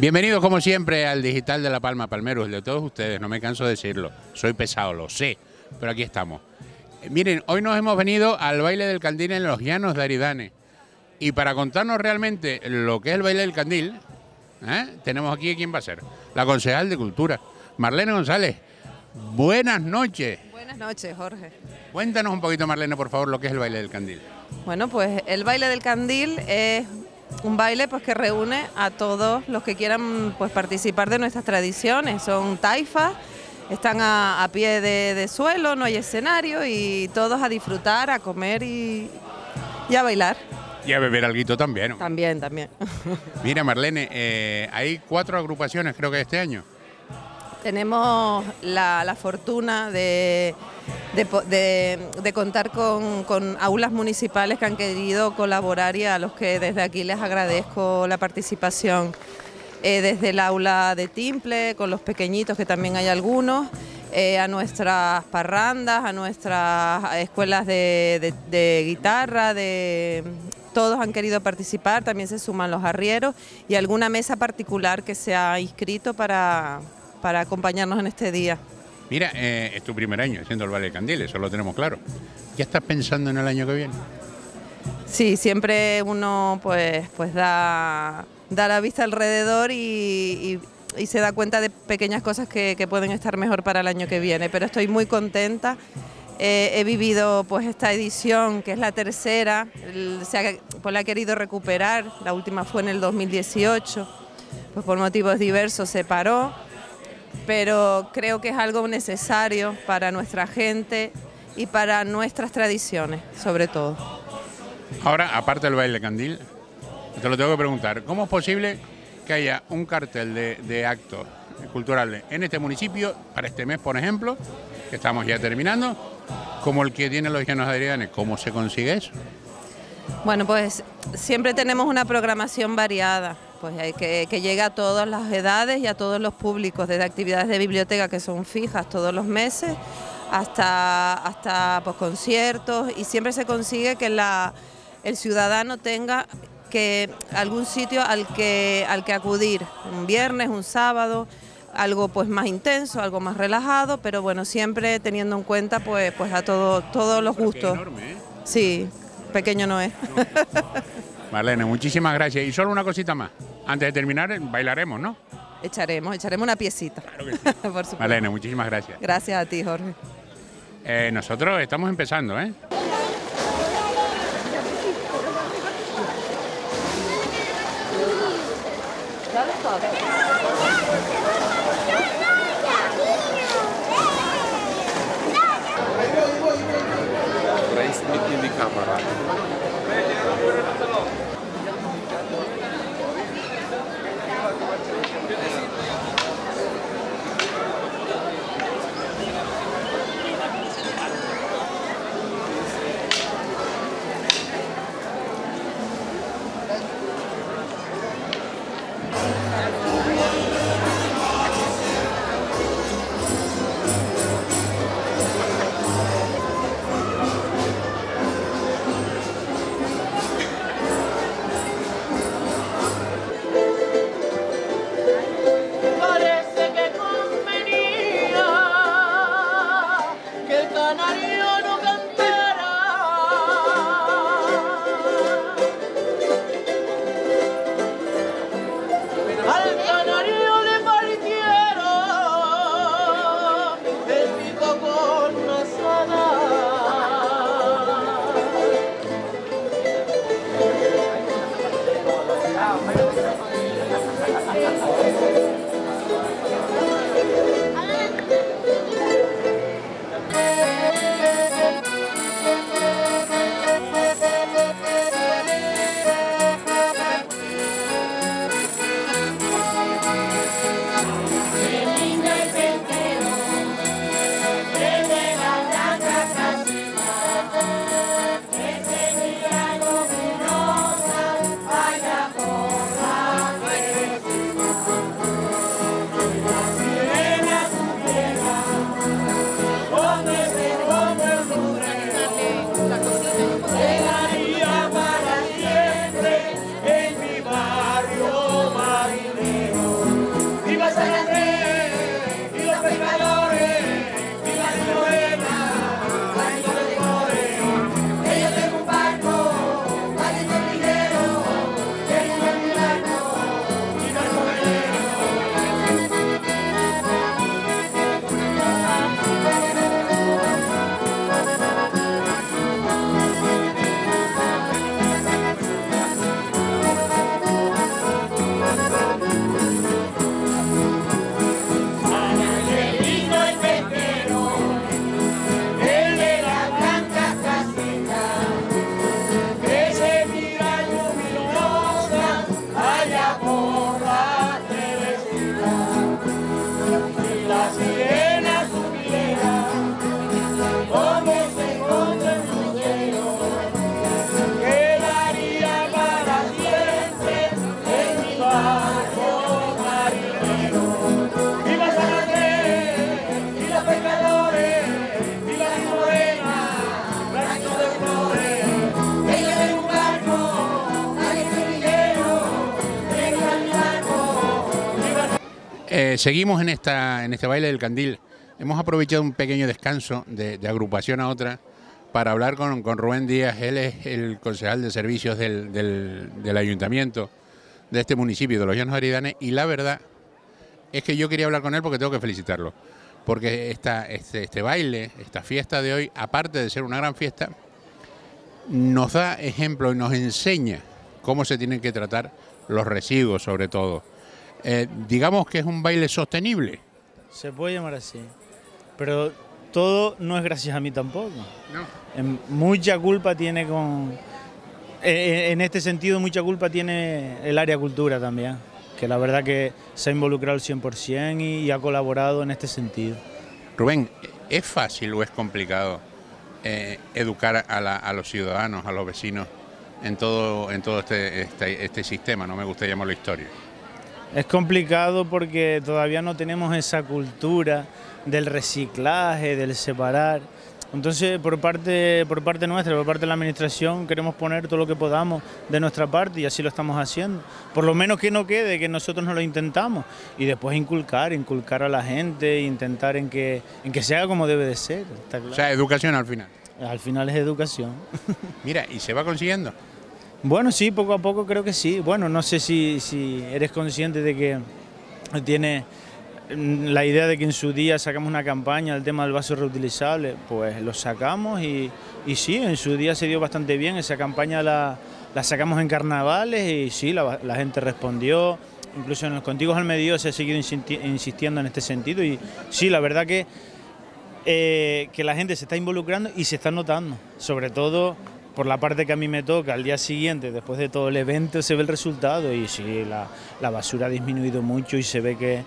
Bienvenidos como siempre al Digital de La Palma Palmeros, el de todos ustedes, no me canso de decirlo, soy pesado, lo sé, pero aquí estamos. Eh, miren, hoy nos hemos venido al baile del candil en los llanos de Aridane y para contarnos realmente lo que es el baile del candil, ¿eh? tenemos aquí quién va a ser, la concejal de Cultura, Marlene González. Buenas noches. Buenas noches, Jorge. Cuéntanos un poquito, Marlene, por favor, lo que es el baile del candil. Bueno, pues el baile del candil es un baile pues que reúne a todos los que quieran pues participar de nuestras tradiciones. Son taifas, están a, pie de, suelo, no hay escenario y todos a disfrutar, a comer y, a bailar. Y a beber algo también. También, también. Mira, Marlene, eh, hay cuatro agrupaciones creo que este año. Tenemos la, fortuna de, contar con, aulas municipales que han querido colaborar y a los que desde aquí les agradezco la participación. Eh, desde el aula de Timple, con los pequeñitos, que también hay algunos, eh, a nuestras parrandas, a nuestras escuelas de, de guitarra, de, todos han querido participar, también se suman los arrieros y alguna mesa particular que se ha inscrito para, para acompañarnos en este día. Mira, eh, es tu primer año haciendo el Valle Candil, eso lo tenemos claro. ¿Ya estás pensando en el año que viene? Sí, siempre uno pues, pues da, da la vista alrededor y, se da cuenta de pequeñas cosas que, pueden estar mejor para el año que viene, pero estoy muy contenta. Eh, he vivido pues esta edición, que es la tercera, ha, pues, la he querido recuperar, la última fue en el 2018, pues por motivos diversos se paró pero creo que es algo necesario para nuestra gente y para nuestras tradiciones, sobre todo. Ahora, aparte del baile candil, te lo tengo que preguntar, ¿cómo es posible que haya un cartel de, actos culturales en este municipio, para este mes, por ejemplo, que estamos ya terminando, como el que tiene los llanos de Adrianes? ¿Cómo se consigue eso? Bueno, pues siempre tenemos una programación variada pues hay que, que llegue a todas las edades y a todos los públicos, desde actividades de biblioteca que son fijas todos los meses hasta, hasta pues, conciertos y siempre se consigue que la, el ciudadano tenga que algún sitio al que, al que acudir, un viernes, un sábado, algo pues más intenso, algo más relajado, pero bueno, siempre teniendo en cuenta pues, pues a todo, todos los gustos. ¿eh? Sí, pequeño no es. Marlene, muchísimas gracias. Y solo una cosita más. Antes de terminar, bailaremos, ¿no? Echaremos, echaremos una piecita. Claro que sí. Marlene, muchísimas gracias. Gracias a ti, Jorge. Eh, nosotros estamos empezando, ¿eh? Eh, seguimos en, esta, en este baile del candil. Hemos aprovechado un pequeño descanso de, agrupación a otra para hablar con, Rubén Díaz. Él es el concejal de servicios del, ayuntamiento de este municipio, de los Llanos Aridanes, y la verdad es que yo quería hablar con él porque tengo que felicitarlo. Porque esta, este, este baile, esta fiesta de hoy, aparte de ser una gran fiesta, nos da ejemplo y nos enseña cómo se tienen que tratar los residuos sobre todo. Eh, digamos que es un baile sostenible. Se puede llamar así, pero todo no es gracias a mí tampoco. No. mucha culpa tiene con... Eh, eh, en este sentido, mucha culpa tiene el área cultura también, que la verdad que se ha involucrado al 100% y, ha colaborado en este sentido. Rubén, ¿es fácil o es complicado educar a, los ciudadanos, a los vecinos, en todo, en todo este, este, este sistema? No me gusta llamarlo historia. Es complicado porque todavía no tenemos esa cultura del reciclaje, del separar. Entonces, por parte, por parte nuestra, por parte de la Administración, queremos poner todo lo que podamos de nuestra parte y así lo estamos haciendo. Por lo menos que no quede, que nosotros no lo intentamos. Y después inculcar, inculcar a la gente, intentar en que, en que se haga como debe de ser. O sea, educación al final. Al final es educación. Mira, ¿y se va consiguiendo? Bueno, sí, poco a poco creo que sí. Bueno, no sé si, eres consciente de que tiene mm, la idea de que en su día sacamos una campaña del tema del vaso reutilizable, pues lo sacamos y, sí, en su día se dio bastante bien. Esa campaña la, la sacamos en carnavales y sí, la, la, gente respondió. Incluso en los contigos al medio se ha seguido insistiendo en este sentido y sí, la verdad que, eh, que la gente se está involucrando y se está notando, sobre todo por la parte que a mí me toca, al día siguiente, después de todo el evento, se ve el resultado y sí, la, basura ha disminuido mucho y se ve que,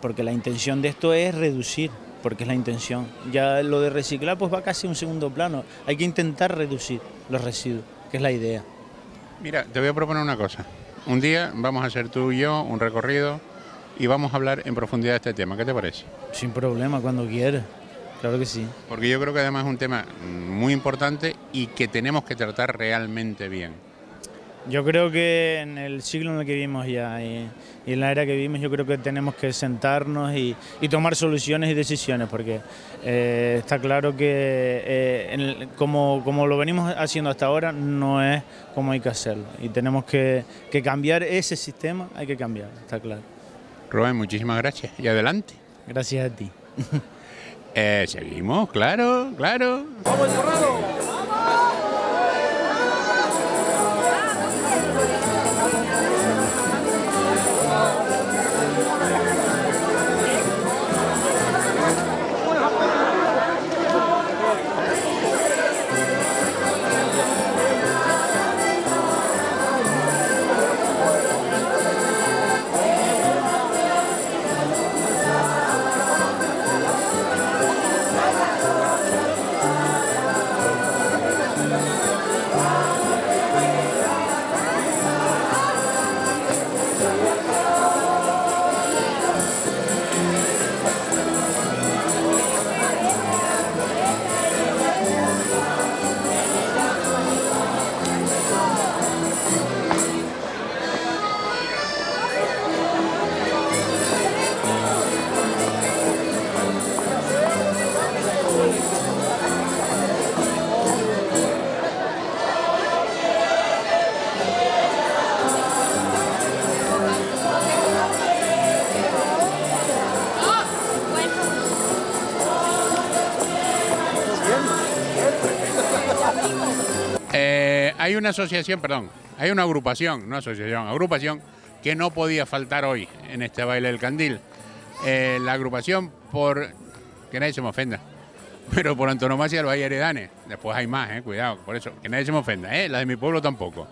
porque la intención de esto es reducir, porque es la intención. Ya lo de reciclar pues va casi a un segundo plano, hay que intentar reducir los residuos, que es la idea. Mira, te voy a proponer una cosa. Un día vamos a hacer tú y yo un recorrido y vamos a hablar en profundidad de este tema. ¿Qué te parece? Sin problema, cuando quieras. Claro que sí. Porque yo creo que además es un tema muy importante y que tenemos que tratar realmente bien. Yo creo que en el siglo en el que vivimos ya y, en la era que vivimos, yo creo que tenemos que sentarnos y, tomar soluciones y decisiones, porque eh, está claro que eh, como, como, lo venimos haciendo hasta ahora, no es como hay que hacerlo. Y tenemos que, que cambiar ese sistema, hay que cambiar, está claro. Rubén, muchísimas gracias y adelante. Gracias a ti. Eh, seguimos, claro, claro. Una asociación, perdón, hay una agrupación, no asociación, agrupación que no podía faltar hoy en este baile del candil. Eh, la agrupación por, que nadie se me ofenda, pero por antonomasia del Valle Heredane. Después hay más, eh, cuidado, por eso, que nadie se me ofenda, eh, la de mi pueblo tampoco.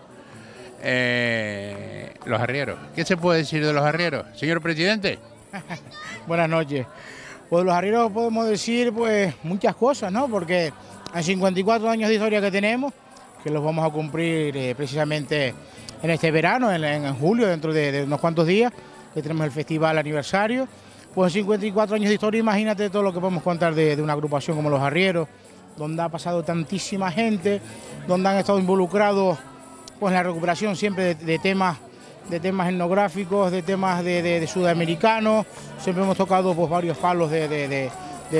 Eh, los arrieros, ¿qué se puede decir de los arrieros? Señor presidente. Buenas noches. Pues los arrieros podemos decir pues muchas cosas, ¿no? Porque en 54 años de historia que tenemos, que los vamos a cumplir eh, precisamente en este verano, en, julio, dentro de, unos cuantos días, que tenemos el festival aniversario. Pues 54 años de historia, imagínate todo lo que podemos contar de, una agrupación como Los Arrieros, donde ha pasado tantísima gente, donde han estado involucrados pues, en la recuperación siempre de, temas de temas etnográficos, de temas de, de, sudamericanos. Siempre hemos tocado pues, varios palos de,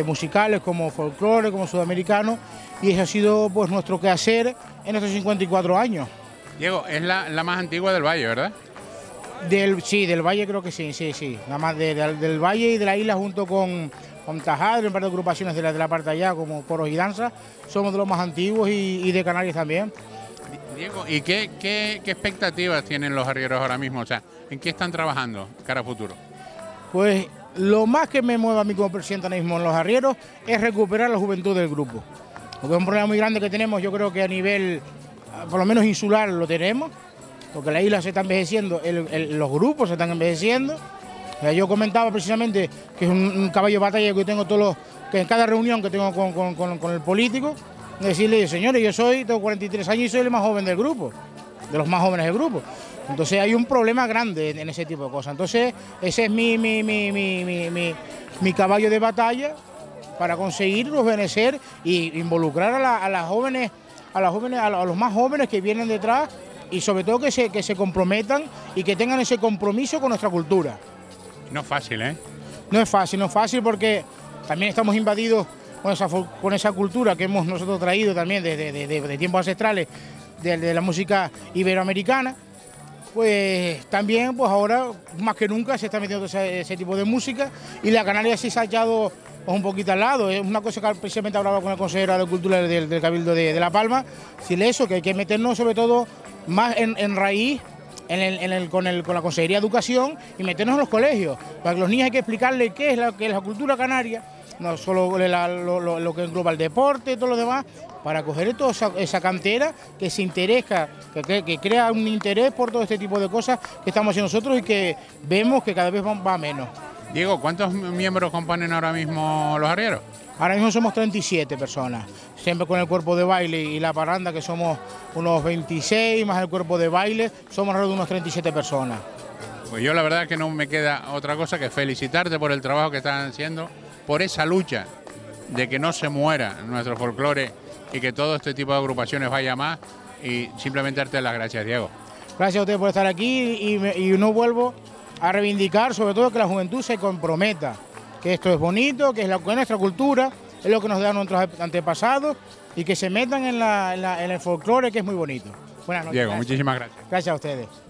musicales como folclore, como sudamericano, y ese ha sido pues, nuestro quehacer en estos 54 años. Diego, es la, la más antigua del Valle, ¿verdad? Del, sí, del Valle creo que sí, sí, sí. Nada más del Valle y de la isla junto con, con Tajadre, un par de agrupaciones de la, de la parte allá, como coros y danza, somos de los más antiguos y, de Canarias también. Diego, ¿y qué, qué, expectativas tienen los arrieros ahora mismo? O sea, ¿en qué están trabajando cara a futuro? Pues lo más que me mueve a mí como presidente ahora mismo en los arrieros es recuperar la juventud del grupo. Porque es un problema muy grande que tenemos, yo creo que a nivel, por lo menos insular, lo tenemos porque la isla se está envejeciendo, los grupos se están envejeciendo. yo comentaba precisamente que es un, caballo de batalla que tengo todos los, que en cada reunión que tengo con, el político, decirle, señores, yo soy, tengo 43 años y soy el más joven del grupo, de los más jóvenes del grupo. Entonces hay un problema grande en, ese tipo de cosas. Entonces ese es mi, mi, mi, mi caballo de batalla para conseguir rejuvenecer y involucrar a, las jóvenes, a las jóvenes, a los más jóvenes que vienen detrás y sobre todo que se, que se comprometan y que tengan ese compromiso con nuestra cultura. No es fácil, ¿eh? No es fácil, no es fácil porque también estamos invadidos con esa, con esa cultura que hemos nosotros traído también desde de, tiempos ancestrales de, la música iberoamericana. Pues también, pues ahora más que nunca se está metiendo ese, tipo de música y la Canaria sí se ha echado pues, un poquito al lado. Es una cosa que precisamente hablaba con el consejero de Cultura del, Cabildo de, La Palma, decirle eso, que hay que meternos sobre todo más en, raíz con, la Consejería de Educación y meternos en los colegios. Para que los niños hay que explicarles qué es la cultura canaria, no solo lo, que engloba el deporte y todo lo demás, para coger toda esa, cantera que se interesa, que, crea un interés por todo este tipo de cosas que estamos haciendo nosotros y que vemos que cada vez va menos. Diego, ¿cuántos miembros componen ahora mismo los arrieros? Ahora mismo somos 37 personas, siempre con el cuerpo de baile y la parranda que somos unos 26, más el cuerpo de baile, somos alrededor de unos 37 personas. Pues yo la verdad que no me queda otra cosa que felicitarte por el trabajo que están haciendo, por esa lucha de que no se muera nuestro folclore y que todo este tipo de agrupaciones vaya más y simplemente darte las gracias, Diego. Gracias a ustedes por estar aquí y, y no vuelvo a reivindicar sobre todo que la juventud se comprometa, que esto es bonito, que es, la, nuestra cultura, es lo que nos dan nuestros antepasados y que se metan en, en, el folclore que es muy bonito. Buenas noches. Diego, muchísimas gracias. Gracias a ustedes.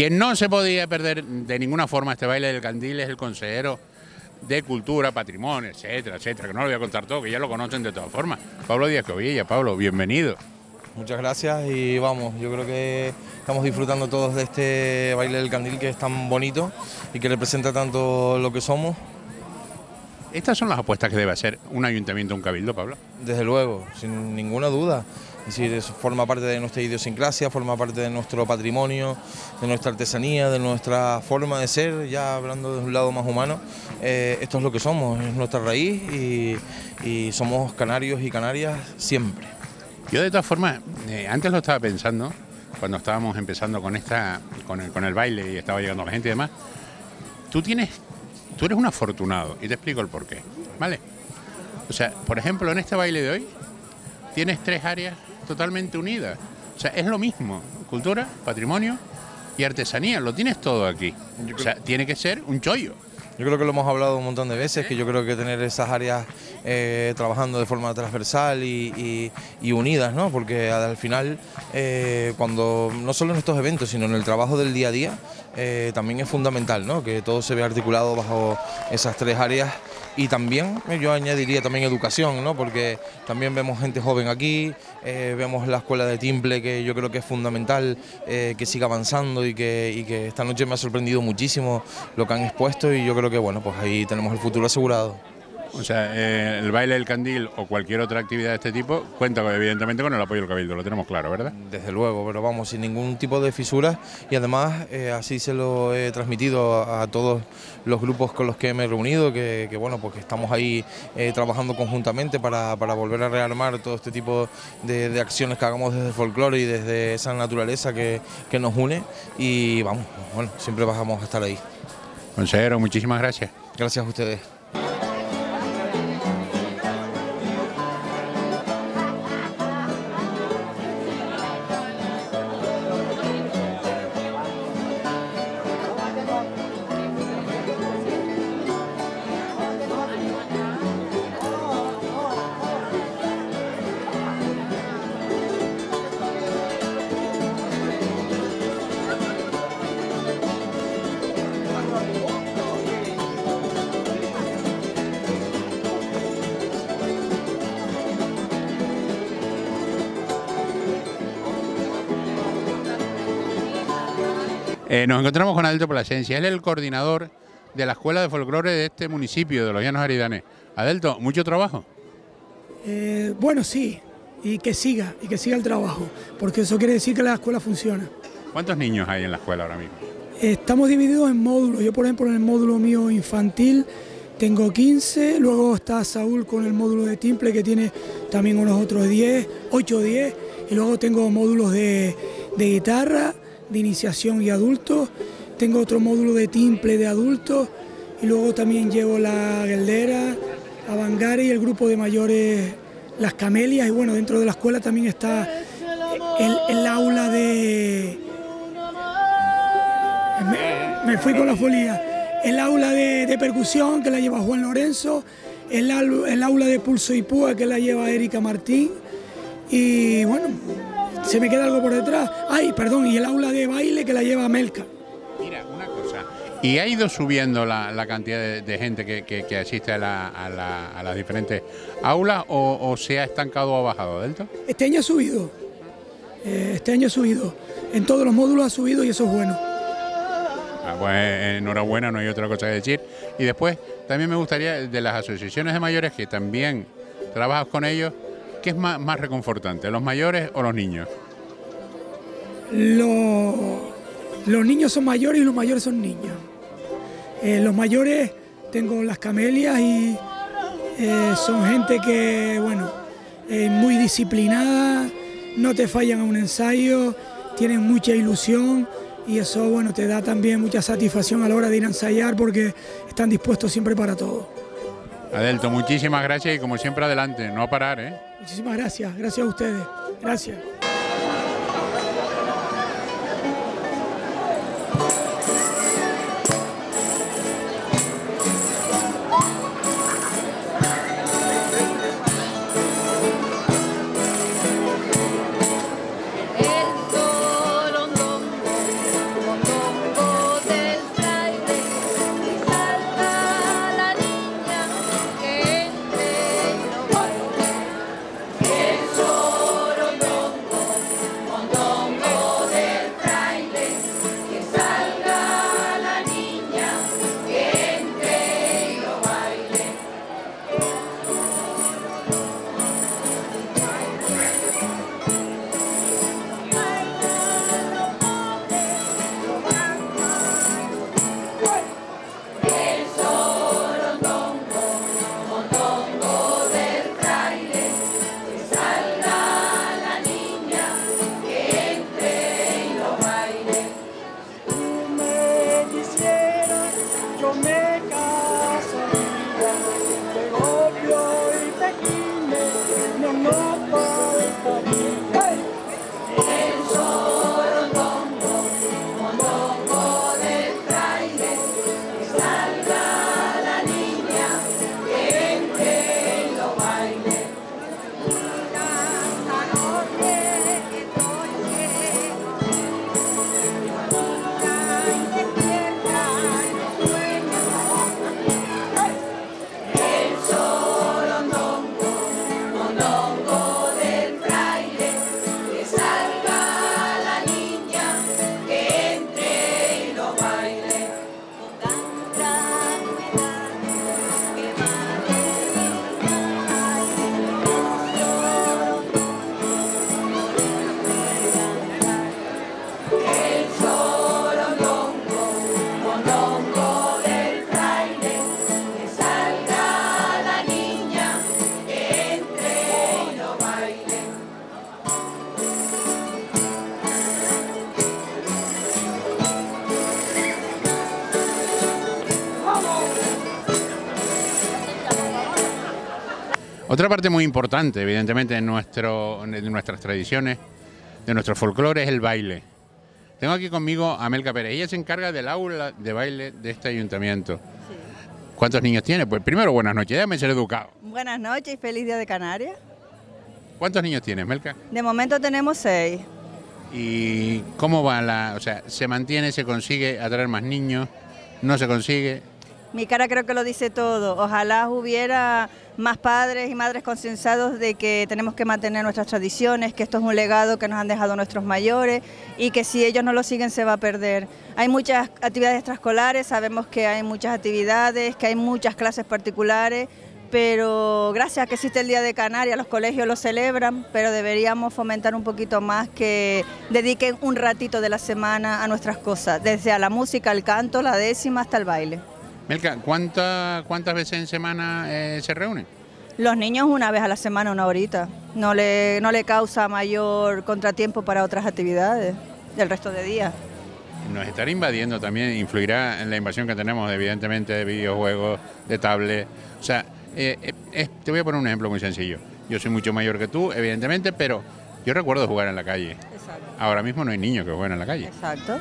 Quien no se podía perder de ninguna forma este baile del candil es el consejero de Cultura, Patrimonio, etcétera, etcétera, que no lo voy a contar todo, que ya lo conocen de todas formas. Pablo Díaz Covilla, Pablo, bienvenido. Muchas gracias y vamos, yo creo que estamos disfrutando todos de este baile del candil que es tan bonito y que representa tanto lo que somos. Estas son las apuestas que debe hacer un ayuntamiento, un cabildo, Pablo. Desde luego, sin ninguna duda. Es decir, eso forma parte de nuestra idiosincrasia, forma parte de nuestro patrimonio, de nuestra artesanía, de nuestra forma de ser, ya hablando de un lado más humano. Eh, esto es lo que somos, es nuestra raíz y, y somos canarios y canarias siempre. Yo de todas formas, eh, antes lo estaba pensando, cuando estábamos empezando con esta, con el, con el baile y estaba llegando la gente y demás. Tú tienes, tú eres un afortunado y te explico el porqué, ¿vale? O sea, por ejemplo, en este baile de hoy tienes tres áreas totalmente unidas. O sea, es lo mismo, cultura, patrimonio y artesanía, lo tienes todo aquí. O sea, tiene que ser un chollo. Yo creo que lo hemos hablado un montón de veces, que yo creo que tener esas áreas eh, trabajando de forma transversal y, y- y unidas, ¿no? Porque al final, eh, cuando no solo en estos eventos, sino en el trabajo del día a día, eh, también es fundamental, ¿no? Que todo se vea articulado bajo esas tres áreas y también eh, yo añadiría también educación, ¿no? Porque también vemos gente joven aquí, eh, vemos la escuela de timple que yo creo que es fundamental eh, que siga avanzando y que, y que esta noche me ha sorprendido muchísimo lo que han expuesto y yo creo que bueno, pues ahí tenemos el futuro asegurado. O sea, eh, el baile del candil o cualquier otra actividad de este tipo cuenta evidentemente con el apoyo del cabildo, lo tenemos claro, ¿verdad? Desde luego, pero vamos, sin ningún tipo de fisuras y además eh, así se lo he transmitido a, a todos los grupos con los que me he reunido, que, que, bueno, pues que estamos ahí eh, trabajando conjuntamente para, para volver a rearmar todo este tipo de, de acciones que hagamos desde el folclore y desde esa naturaleza que, que nos une y vamos, bueno, siempre vamos a estar ahí. Consejero, muchísimas gracias. Gracias a ustedes. Eh, nos encontramos con Adelto Plasencia, él es el coordinador de la Escuela de Folclore de este municipio, de los Llanos Aridanes. Adelto, ¿mucho trabajo? Eh, bueno, sí, y que siga, y que siga el trabajo, porque eso quiere decir que la escuela funciona. ¿Cuántos niños hay en la escuela ahora mismo? Estamos divididos en módulos. Yo, por ejemplo, en el módulo mío infantil tengo 15, luego está Saúl con el módulo de timple que tiene también unos otros 10, 8 o 10, y luego tengo módulos de, de guitarra, de iniciación y adultos, tengo otro módulo de timple de adultos, y luego también llevo la gueldera, Avangare y el grupo de mayores, las camelias, y bueno, dentro de la escuela también está el, aula de... Me, fui con la folía. El aula de, de percusión que la lleva Juan Lorenzo, el, el aula de pulso y púa que la lleva Erika Martín, y bueno, se me queda algo por detrás. Ay, perdón, y el aula de baile que la lleva Melka. Mira, una cosa. ¿Y ha ido subiendo la, la cantidad de, de gente que, que- que asiste a, la- a la- a las diferentes aulas o, o se ha estancado o ha bajado, Adelto? Este año ha subido, eh, este año ha subido, en todos los módulos ha subido y eso es bueno. Ah, pues eh, enhorabuena, no hay otra cosa que decir. Y después, también me gustaría, de las asociaciones de mayores que también trabajas con ellos, ¿qué es más, más reconfortante, los mayores o los niños? Los, los niños son mayores y los mayores son niños. Eh, los mayores tengo las camelias y eh, son gente que, bueno, es muy disciplinada, no te fallan a un ensayo, tienen mucha ilusión y eso, bueno, te da también mucha satisfacción a la hora de ir a ensayar porque están dispuestos siempre para todo. Adelto, muchísimas gracias y como siempre adelante, no a parar, ¿eh? Muchísimas gracias, gracias a ustedes, gracias. Otra parte muy importante, evidentemente, en, nuestro, en nuestras tradiciones, de nuestro folclore, es el baile. Tengo aquí conmigo a Melca Pérez. Ella se encarga del aula de baile de este ayuntamiento. ¿Cuántos niños tiene? Pues primero, buenas noches, déjame ser educado. Buenas noches y feliz día de Canarias. ¿Cuántos niños tienes, Melca? De momento tenemos seis. ¿Y cómo va la...? O sea, ¿se mantiene, se consigue atraer más niños? ¿No se consigue? Mi cara creo que lo dice todo. Ojalá hubiera más padres y madres concienciados de que tenemos que mantener nuestras tradiciones, que esto es un legado que nos han dejado nuestros mayores y que si ellos no lo siguen se va a perder. Hay muchas actividades extraescolares, sabemos que hay muchas actividades, que hay muchas clases particulares, pero gracias a que existe el Día de Canarias, los colegios lo celebran, pero deberíamos fomentar un poquito más que dediquen un ratito de la semana a nuestras cosas, desde a la música, al canto, la décima hasta el baile. Melca, ¿cuánta, ¿cuántas veces en semana eh, se reúnen? Los niños una vez a la semana, una horita. No le, no le causa mayor contratiempo para otras actividades del resto de días. Nos estará invadiendo también, influirá en la invasión que tenemos, evidentemente, de videojuegos, de tablet. O sea, eh, eh, te voy a poner un ejemplo muy sencillo. Yo soy mucho mayor que tú, evidentemente, pero yo recuerdo jugar en la calle. Ahora mismo no hay niños que jueguen en la calle. Exacto.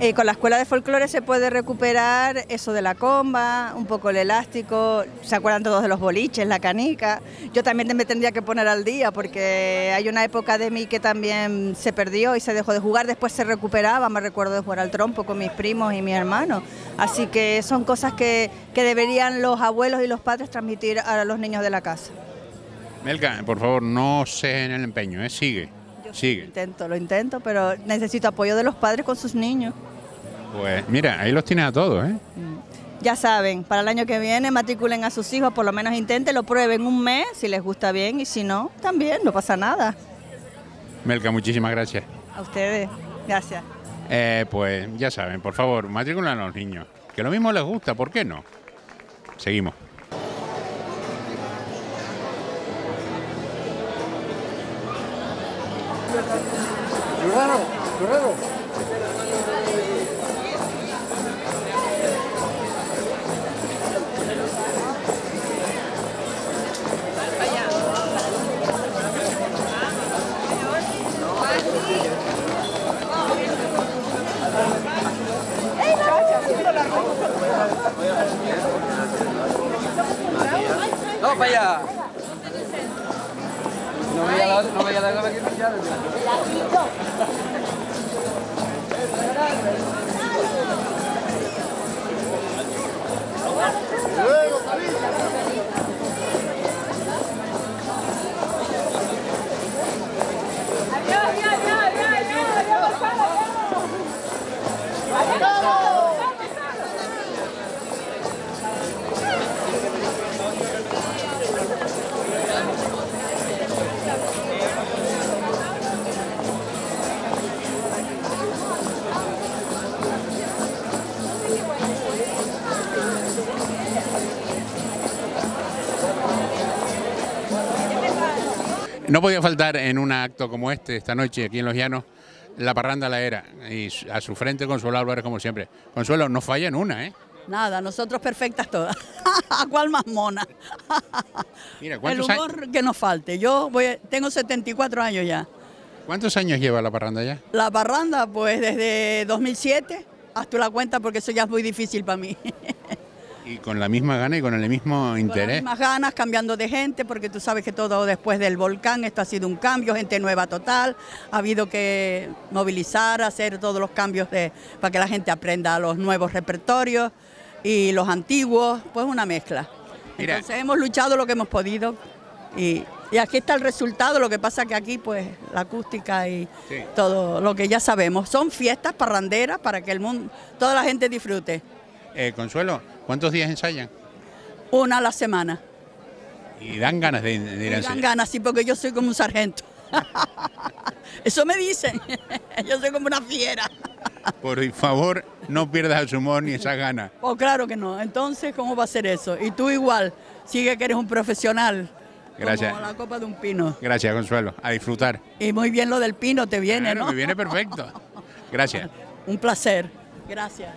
Eh, con la escuela de folclore se puede recuperar eso de la comba, un poco el elástico, se acuerdan todos de los boliches, la canica. Yo también me tendría que poner al día porque hay una época de mí que también se perdió y se dejó de jugar, después se recuperaba, me recuerdo de jugar al trompo con mis primos y mis hermanos. Así que son cosas que, que deberían los abuelos y los padres transmitir a los niños de la casa. Melka, por favor, no se en el empeño, ¿eh? sigue. Sigue. Lo intento, lo intento, pero necesito apoyo de los padres con sus niños. Pues mira, ahí los tiene a todos, ¿eh? Ya saben, para el año que viene matriculen a sus hijos, por lo menos intenten, lo prueben un mes, si les gusta bien, y si no, también, no pasa nada. Melka, muchísimas gracias. A ustedes, gracias. Eh, pues ya saben, por favor, matriculen a los niños, que lo mismo les gusta, ¿por qué no? Seguimos. No, No podía faltar en un acto como este, esta noche, aquí en Los Llanos, la parranda la era. Y a su frente Consuelo Álvarez, como siempre. Consuelo, no falla en una, ¿eh? Nada, nosotros perfectas todas. ¿A cuál más mona? Mira, El ¿cuántos, humor años, que nos falte. Yo voy, tengo 74 años ya. ¿cuántos años lleva la parranda ya? La parranda, pues desde 2007, haz tú la cuenta porque eso ya es muy difícil para mí. Y con la misma gana y con el mismo Con las interés. mismas ganas, cambiando de gente, porque tú sabes que todo después del volcán, esto ha sido un cambio, gente nueva total, ha habido que movilizar, hacer todos los cambios de, para que la gente aprenda los nuevos repertorios y los antiguos, pues una mezcla. Mira. Entonces hemos luchado lo que hemos podido y, y aquí está el resultado, lo que pasa que aquí pues la acústica y Sí. todo lo que ya sabemos, son fiestas parranderas para que el mundo, toda la gente disfrute, Eh, Consuelo, ¿cuántos días ensayan? una a la semana. Y dan ganas de, de ir a Me dan ensayar. ganas, sí, porque yo soy como un sargento. Eso me dicen. Yo soy como una fiera. Por favor, no pierdas el humor ni esas ganas. Oh, claro que no. Entonces, ¿cómo va a ser eso? Y tú igual, sigue que eres un profesional. Gracias. Como la copa de un pino. Gracias, Consuelo. A disfrutar. Y muy bien lo del pino te viene, Claro, ¿no? me viene perfecto. Gracias. Un placer. Gracias.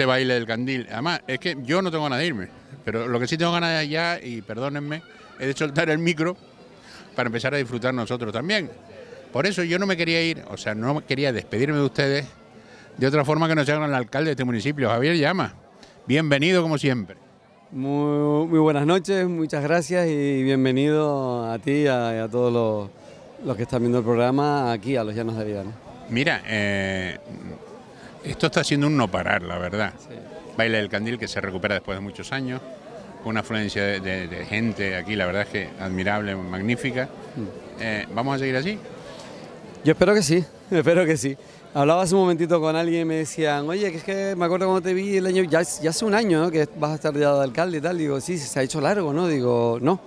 Este baile del candil. Además, es que yo no tengo ganas de irme, pero lo que sí tengo ganas de ya, y perdónenme, es de soltar el micro para empezar a disfrutar nosotros también. Por eso yo no me quería ir, o sea, no quería despedirme de ustedes de otra forma que no se hagan el alcalde de este municipio, Javier Llama. Bienvenido como siempre. Muy, muy buenas noches, muchas gracias y bienvenido a ti y a, todos los, los, que están viendo el programa aquí a los Llanos de Aridane. Mira, eh, esto está siendo un no parar, la verdad. Baile del Candil que se recupera después de muchos años, con una afluencia de, gente aquí, la verdad es que admirable, magnífica. Mm. Eh, ¿Vamos a seguir así? Yo espero que sí, espero que sí. Hablaba hace un momentito con alguien y me decían, oye, que es que me acuerdo cuando te vi el año, ya, ya hace un año ¿no? que vas a estar ya de alcalde y tal. Digo, sí, se ha hecho largo, ¿no? Digo, no,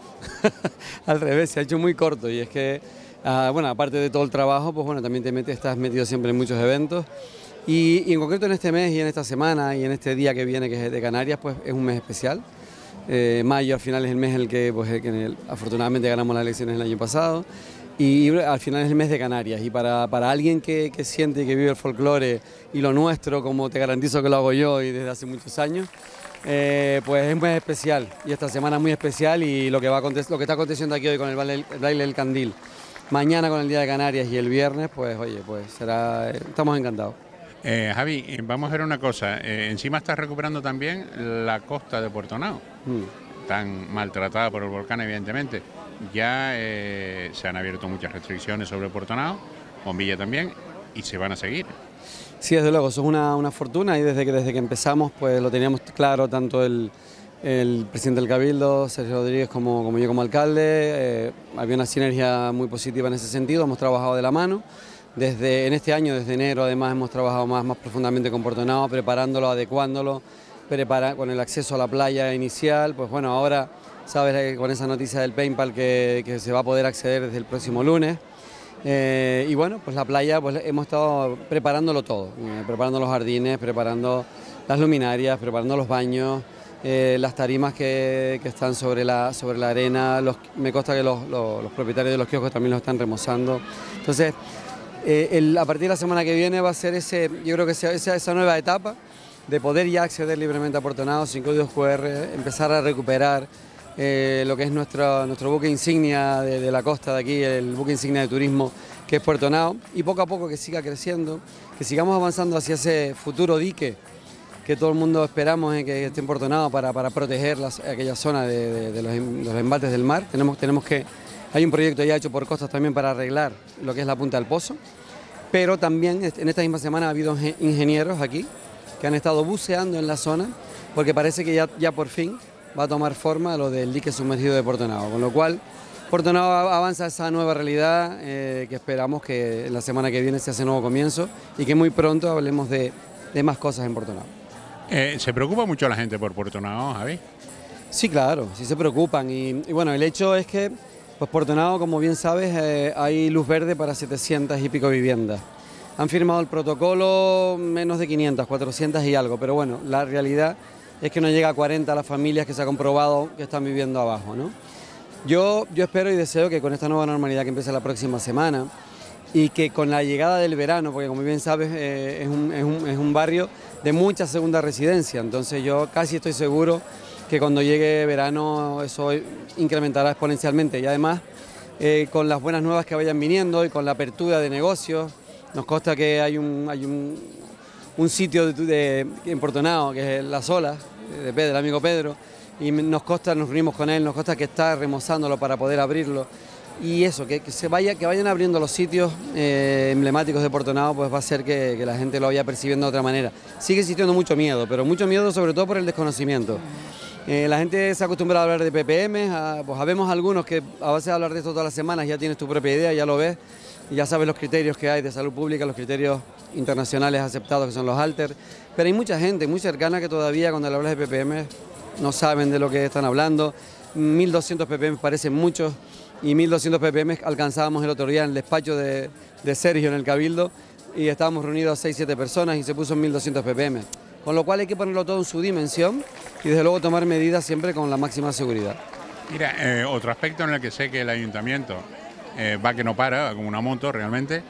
al revés, se ha hecho muy corto. Y es que, ah, bueno, aparte de todo el trabajo, pues bueno, también te metes, estás metido siempre en muchos eventos. Y, en concreto en este mes y en esta semana y en este día que viene, que es de Canarias, pues es un mes especial. Eh, mayo al final es el mes en el que, pues, afortunadamente ganamos las elecciones el año pasado y al final es el mes de Canarias y para, para alguien que, que, siente y que vive el folclore y lo nuestro, como te garantizo que lo hago yo y desde hace muchos años, eh, pues es muy especial y esta semana es muy especial y lo que, va lo que está aconteciendo aquí hoy con el baile, del Candil, mañana con el Día de Canarias y el viernes, pues oye, pues será, estamos encantados. Eh, Javi, eh, vamos a ver una cosa, encima estás recuperando también la costa de Puerto Nao, mm. tan maltratada por el volcán evidentemente ya eh, se han abierto muchas restricciones sobre Puerto Nao, Bombilla también, y se van a seguir. Sí, desde luego, eso es una, una, fortuna y desde que, desde que empezamos pues lo teníamos claro tanto el, el presidente del Cabildo, Sergio Rodríguez, como, como yo como alcalde. Eh, había una sinergia muy positiva en ese sentido, hemos trabajado de la mano. Desde, en este año, desde enero, además, hemos trabajado más, más profundamente con Puerto preparándolo, adecuándolo, con el acceso a la playa inicial. Pues bueno, ahora sabes con esa noticia del PayPal que, que se va a poder acceder desde el próximo lunes. Eh, y bueno, pues la playa pues hemos estado preparándolo todo, eh, preparando los jardines, preparando las luminarias, preparando los baños, eh, las tarimas que, que, están sobre la, sobre la arena, me consta que los, los, propietarios de los kioscos también los están remozando. Entonces, el, a partir de la semana que viene va a ser ese, yo creo que esa, esa nueva etapa de poder ya acceder libremente a Puerto Nado sin códigos QR, empezar a recuperar eh, lo que es nuestro, nuestro buque insignia de, la costa de aquí, el buque insignia de turismo que es Puerto Nao, y poco a poco que siga creciendo, que sigamos avanzando hacia ese futuro dique que todo el mundo esperamos que esté en Puerto Nao para, para proteger aquella zona de, los, los, embalses del mar. Tenemos, tenemos que, hay un proyecto ya hecho por Costas también para arreglar lo que es la punta del pozo, pero también en esta misma semana ha habido ingenieros aquí que han estado buceando en la zona, porque parece que ya, ya por fin va a tomar forma lo del dique sumergido de Puerto con lo cual Puerto avanza a esa nueva realidad eh, que esperamos que la semana que viene se hace nuevo comienzo y que muy pronto hablemos de, más cosas en Puerto eh, ¿Se preocupa mucho la gente por Puerto Javi? Sí, claro, sí se preocupan y, bueno, el hecho es que pues Puerto como bien sabes, eh, hay luz verde para 700 y pico viviendas. Han firmado el protocolo menos de 500, 400 y algo, pero bueno, la realidad es que no llega a 40 las familias que se ha comprobado que están viviendo abajo. ¿no? Yo, yo espero y deseo que con esta nueva normalidad que empieza la próxima semana y que con la llegada del verano, porque como bien sabes eh, es, un, es, un, es, un, barrio de mucha segunda residencia, entonces yo casi estoy seguro que cuando llegue verano eso incrementará exponencialmente y además eh, con las buenas nuevas que vayan viniendo y con la apertura de negocios, nos consta que hay un, hay un, un sitio de, de, en Portonao, que es La Sola, de Pedro, el amigo Pedro, y nos consta, nos reunimos con él, nos consta que está remozándolo para poder abrirlo. Y eso, que, se vaya, que vayan abriendo los sitios eh, emblemáticos de Puerto pues va a hacer que, la gente lo vaya percibiendo de otra manera. Sigue existiendo mucho miedo, pero mucho miedo sobre todo por el desconocimiento. Eh, la gente se ha acostumbrado a hablar de PPM, pues habemos algunos que a base de hablar de esto todas las semanas ya tienes tu propia idea, ya lo ves, ya sabes los criterios que hay de salud pública, los criterios internacionales aceptados que son los alter, pero hay mucha gente muy cercana que todavía cuando le hablas de ppm no saben de lo que están hablando. 1.200 ppm parecen muchos y 1.200 ppm alcanzábamos el otro día en el despacho de, Sergio en el Cabildo y estábamos reunidos 6-7 personas y se puso 1.200 ppm. Con lo cual hay que ponerlo todo en su dimensión y desde luego tomar medidas siempre con la máxima seguridad. Mira, eh, otro aspecto en el que sé que el ayuntamiento eh, va que no para, como una moto realmente,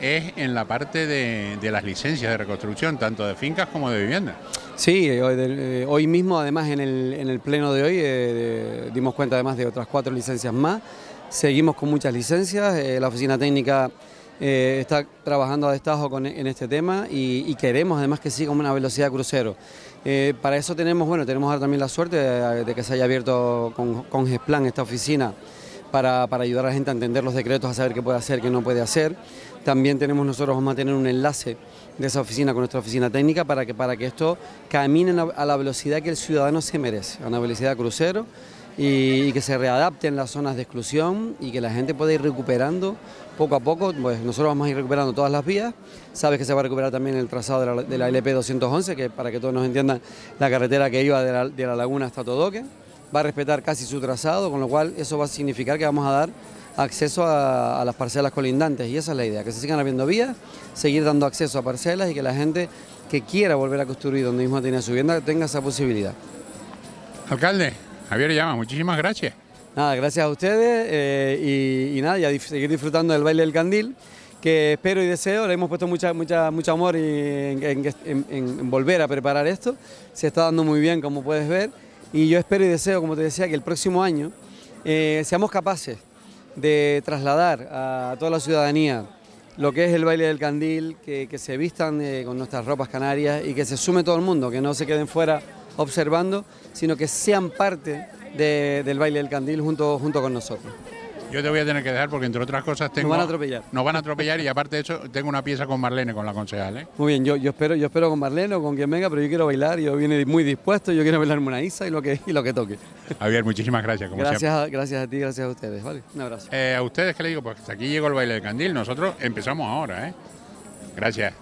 es en la parte de, las licencias de reconstrucción, tanto de fincas como de viviendas. Sí, hoy, hoy mismo además en el, en el, pleno de hoy dimos cuenta además de otras cuatro licencias más. Seguimos con muchas licencias, la oficina técnica eh, está trabajando a destajo con, en este tema y, queremos además que siga una velocidad crucero. Eh, para eso tenemos, bueno, tenemos ahora también la suerte de, que se haya abierto con, con GESPLAN esta oficina para, ayudar a la gente a entender los decretos, a saber qué puede hacer, qué no puede hacer. También tenemos nosotros, vamos a tener un enlace de esa oficina con nuestra oficina técnica para que, para que esto camine a la velocidad que el ciudadano se merece, a una velocidad crucero y, que se readapten las zonas de exclusión y que la gente pueda ir recuperando poco a poco, pues nosotros vamos a ir recuperando todas las vías, sabes que se va a recuperar también el trazado de la, LP 211, que para que todos nos entiendan, la carretera que iba de la, laguna hasta Todoque, va a respetar casi su trazado, con lo cual eso va a significar que vamos a dar acceso a, las parcelas colindantes y esa es la idea, que se sigan abriendo vías, seguir dando acceso a parcelas y que la gente que quiera volver a construir donde mismo tiene su vivienda tenga esa posibilidad. Alcalde, Javier Llama, muchísimas gracias. Nada, gracias a ustedes eh, y, nada, y seguir disfrutando del baile del candil, que espero y deseo, le hemos puesto mucha, mucha, mucho amor en, volver a preparar esto, se está dando muy bien como puedes ver, y yo espero y deseo, como te decía, que el próximo año eh, seamos capaces de trasladar a toda la ciudadanía lo que es el baile del candil, que, se vistan eh, con nuestras ropas canarias y que se sume todo el mundo, que no se queden fuera observando, sino que sean parte del baile del candil junto, junto con nosotros. Yo te voy a tener que dejar porque, entre otras cosas, tengo, nos van a atropellar. Nos van a atropellar y, aparte de eso, tengo una pieza con Marlene, con la concejal. ¿eh? Muy bien, yo, yo, espero, yo espero con Marlene o con quien venga, pero yo quiero bailar, yo vine muy dispuesto, yo quiero bailarme una Isa y lo que, y lo que toque. Javier, muchísimas gracias. Como gracias, a, gracias a ti, gracias a ustedes. Vale, un abrazo. Eh, a ustedes, que le digo? Pues hasta aquí llegó el baile del candil, nosotros empezamos ahora. ¿eh? Gracias.